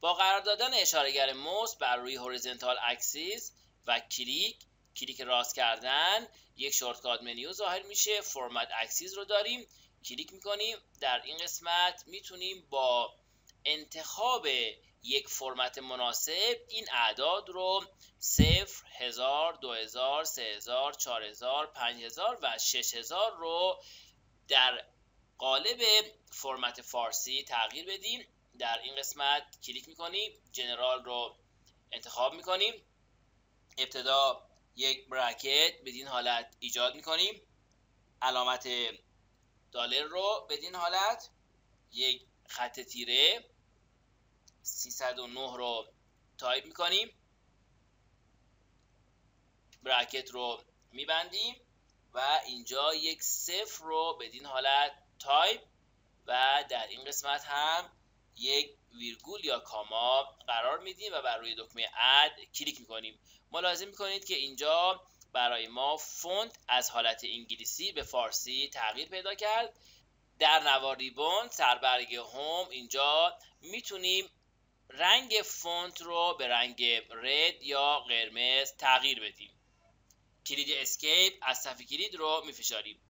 با قرار دادن اشارهگر موس بر روی Horizontal Axis و کلیک کلیک راست کردن یک shortcut menu ظاهر میشه Format Axis رو داریم کلیک می‌کنیم در این قسمت می‌تونیم با انتخاب یک فرمت مناسب این اعداد رو صفر، هزار، دو هزار، سه هزار، چار هزار، پنج هزار و شش هزار رو در قالب فرمت فارسی تغییر بدیم. در این قسمت کلیک می‌کنیم General رو انتخاب می‌کنیم ابتدا یک bracket بدین حالت ایجاد می‌کنیم علامت دالر رو بدین حالت یک خط تیره 309 رو تایپ می‌کنیم bracket رو میبندیم و اینجا یک صفر رو بدین حالت تایپ و در این قسمت هم یک ویرگول یا کاما قرار میدیم و بر روی دکمه Add کلیک می‌کنیم. ملاحظه می‌کنید که اینجا برای ما فونت از حالت انگلیسی به فارسی تغییر پیدا کرد. در نوار Ribbon سربرگ Home اینجا می‌تونیم رنگ فونت رو به رنگ رد یا قرمز تغییر بدیم. کلید اسکیپ از صفحه کلید رو میفشاریم.